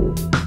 Bye.